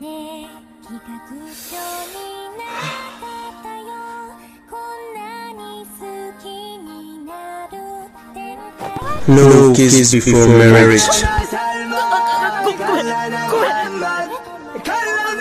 ね企画書になってたよ。こんなに好きになる展開 No kiss before marriage. ごめんごめん。ごめん。